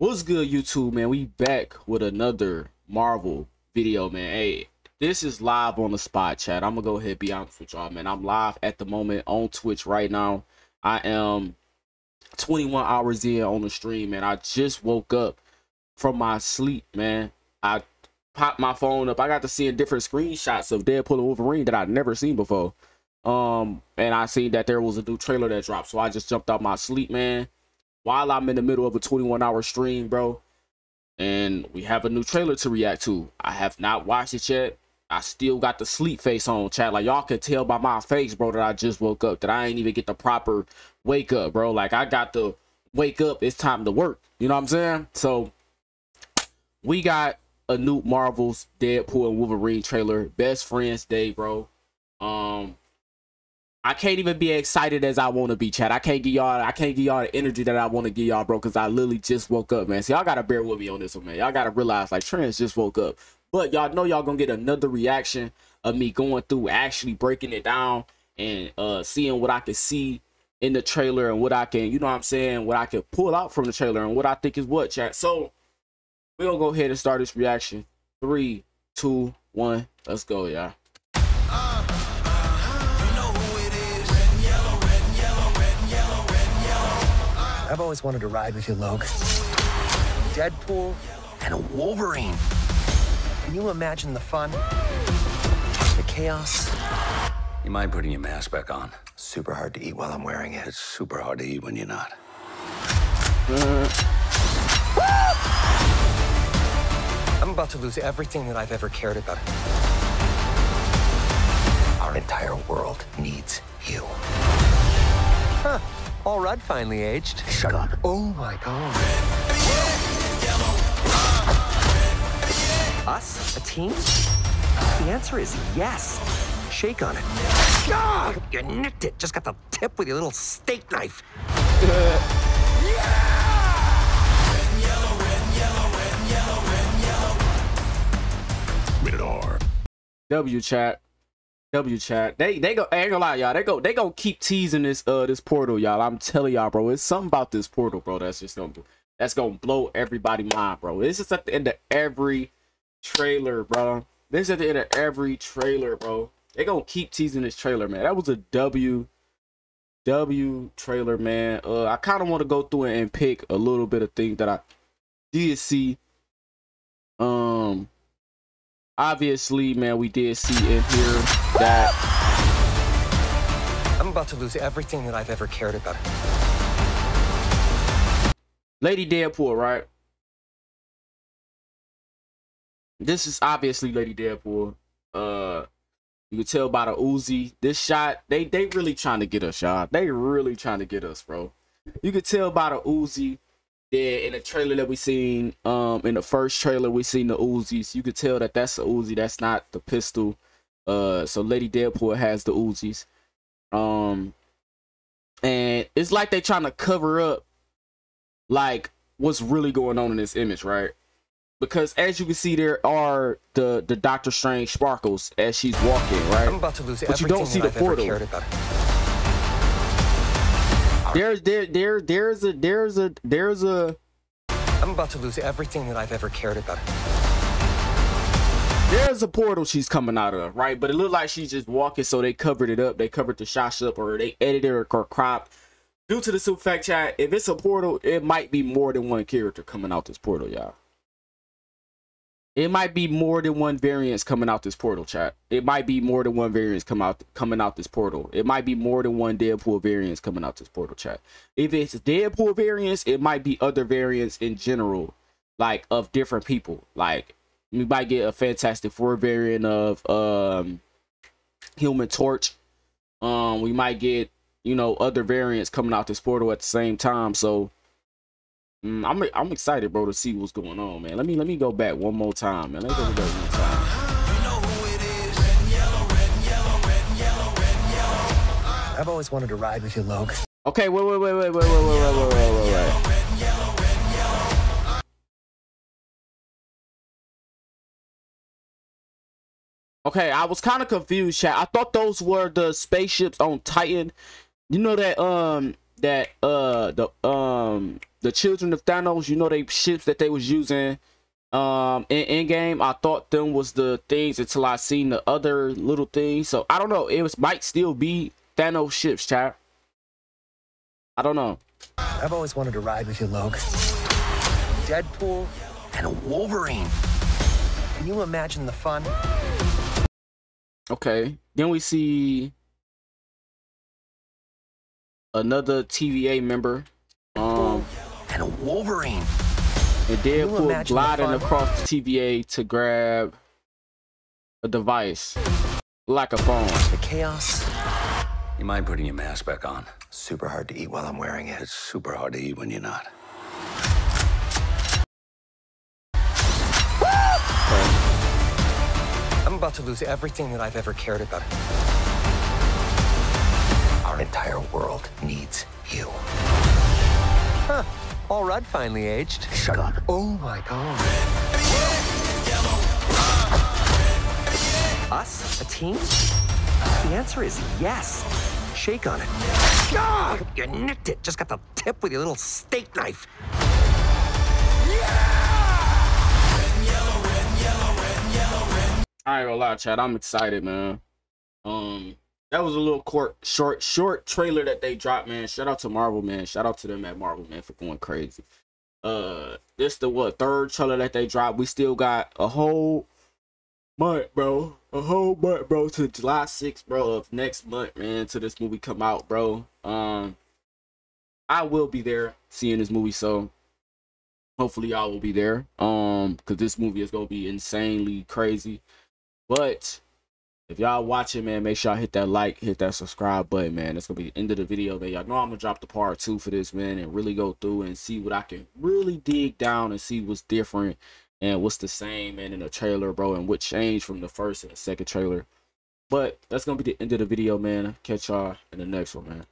What's good, YouTube, man? We back with another Marvel video, man. Hey, this is live on the spot, chat. I'm gonna go ahead and be honest with y'all, man. I'm live at the moment on Twitch right now. I am 21 hours in on the stream, man. I just woke up from my sleep, man. I popped my phone up. I got to see different screenshots of Deadpool and Wolverine that I'd never seen before. Um, and I seen that there was a new trailer that dropped, so I just jumped out my sleep, man while I'm in the middle of a 21 hour stream, bro. And we have a new trailer to react to. I have not watched it yet. I still got the sleep face on, chat. Like y'all can tell by my face, bro, that I just woke up. That I ain't even get the proper wake up, bro. Like I got to wake up. It's time to work. You know what I'm saying? So we got a new Marvel's Deadpool and Wolverine trailer. Best Friends Day, bro. Um, I can't even be excited as I want to be, chat. I can't give y'all, I can't give y'all the energy that I want to give y'all, bro, because I literally just woke up, man. So y'all gotta bear with me on this one, man. Y'all gotta realize, like, Trends just woke up. But y'all know y'all gonna get another reaction of me going through, actually breaking it down and uh seeing what I can see in the trailer and what I can, you know what I'm saying, what I can pull out from the trailer and what I think is what, chat. So we're gonna go ahead and start this reaction. Three, two, one, let's go, y'all. I've always wanted to ride with you, Logan. Deadpool and a Wolverine. Can you imagine the fun? The chaos? You mind putting your mask back on? Super hard to eat while I'm wearing it. It's super hard to eat when you're not. Uh. I'm about to lose everything that I've ever cared about. Our entire world needs you. Huh. Paul Rudd finally aged. Shut up. Oh my god. Us? A team? The answer is yes. Shake on it. Ah, you nicked it. Just got the tip with your little steak knife. Rated R. W chat. W chat. They they go ain't gonna lie, y'all. They go they gonna keep teasing this uh this portal, y'all. I'm telling y'all, bro. It's something about this portal, bro. That's just gonna that's gonna blow everybody mind, bro. This is at the end of every trailer, bro. This is at the end of every trailer, bro. They gonna keep teasing this trailer, man. That was a W W trailer, man. Uh I kind of want to go through it and pick a little bit of things that I did see. Um obviously, man, we did see in here that I'm about to lose everything that I've ever cared about. Lady Deadpool, right? This is obviously Lady Deadpool. Uh, you can tell by the Uzi. This shot, they they really trying to get us, y'all. They really trying to get us, bro. You can tell by the Uzi then in the trailer that we seen, um, in the first trailer we seen the Uzis. You could tell that that's the Uzi. That's not the pistol. Uh, so Lady Deadpool has the Uzis. Um, and it's like they trying to cover up, like what's really going on in this image, right? Because as you can see, there are the the Doctor Strange sparkles as she's walking, right? I'm about to lose but you don't see the portal. There's there there there's a there's a there's a I'm about to lose everything that I've ever cared about. There's a portal she's coming out of, right? But it looked like she's just walking, so they covered it up. They covered the shots up, or they edited or, or cropped. Due to the super fact chat, if it's a portal, it might be more than one character coming out this portal, y'all. It might be more than one variants coming out this portal, chat. It might be more than one variants come out coming out this portal. It might be more than one Deadpool variants coming out this portal, chat. If it's Deadpool variants, it might be other variants in general, like of different people. Like we might get a Fantastic Four variant of um Human Torch. Um, we might get you know other variants coming out this portal at the same time. So Mm, I'm I'm excited, bro, to see what's going on, man. Let me let me go back one more time, man. Let me go back one time. I've always wanted to ride with you, Logan. Okay, wait, wait, wait, wait, wait, wait, wait, wait, wait, wait, wait, wait. Okay, I was kind of confused, chat. I thought those were the spaceships on Titan. You know that um that uh the um the children of Thanos, you know, they ships that they was using um in, Endgame i thought them was the things until i seen the other little things so i don't know it was might still be thanos ships chat i don't know I've always wanted to ride with you, Logan. Deadpool and a Wolverine. Can you imagine the fun? okay then we see another tva member um And a Wolverine. and you deadpool imagine the gliding across the tva to grab a device like a phone The chaos. You mind putting your mask back on? Super hard to eat while I'm wearing it. It's super hard to eat when you're not. I'm about to lose everything that I've ever cared about. Our entire world needs you. Huh. Paul Rudd finally aged. Shut up. Oh my god. Us? A team? The answer is yes. Shake on it. God, you nicked it. Just got the tip with your little steak knife. I ain't gonna lie, chat. I'm excited, man. Um, that was a little court, short, short trailer that they dropped, man. Shout out to Marvel, man. Shout out to them at Marvel, man, for going crazy. Uh, this the what third trailer that they dropped. We still got a whole month, bro. A whole month, bro, to July 6th, bro, of next month, man, to this movie come out, bro. Um, I will be there seeing this movie, so hopefully y'all will be there. Um, because this movie is gonna be insanely crazy. But if y'all watching, man, make sure y'all hit that like, hit that subscribe button, man. That's gonna be the end of the video, man. Y'all know I'm gonna drop the part two for this, man, and really go through and see what I can really dig down and see what's different and what's the same, man, in the trailer, bro, and what changed from the first and the second trailer. But that's gonna be the end of the video, man. Catch y'all in the next one, man.